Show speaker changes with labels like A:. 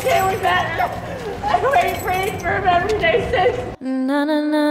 A: Can't we? I've waited for him every day since.
B: Na na na.